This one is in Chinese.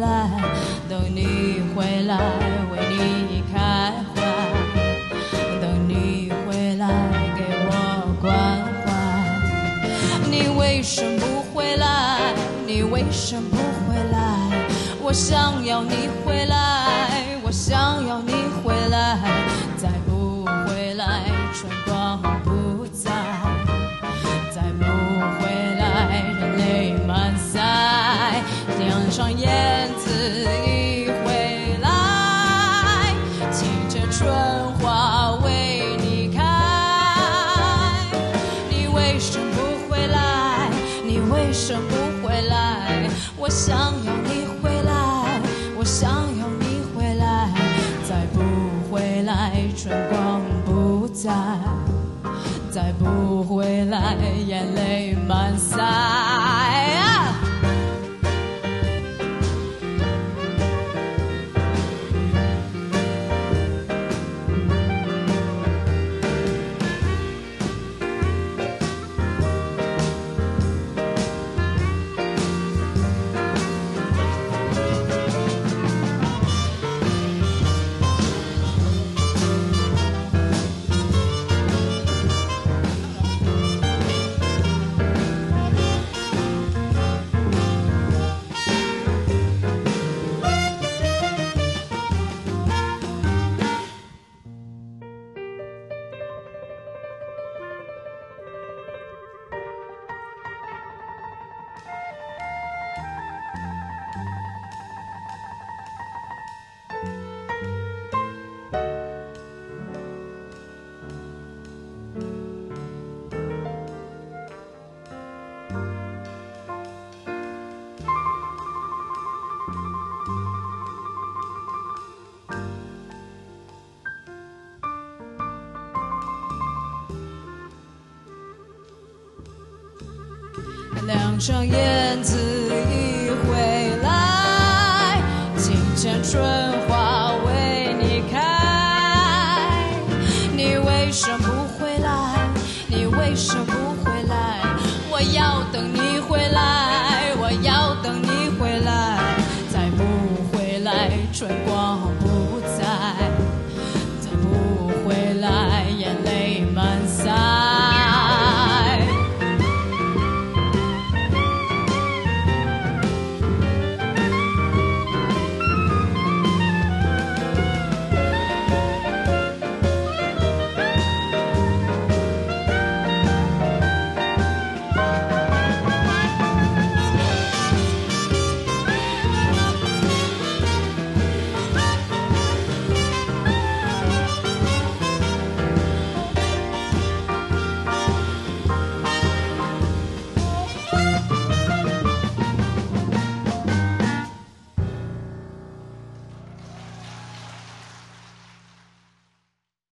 来等你回来为你开怀，等你回来给我关怀。你为什么不回来？你为什么不回来？我想要你回来，我想要你回来，再不回来，春光不再，再不回来，人泪满腮，梁上燕春光不再，再不回来，眼泪满腮。梁上燕子已回来，清晨春花为你开。你为什么不回来？你为什么不回来？我要等你回来，我要等你回来，再不回来，春光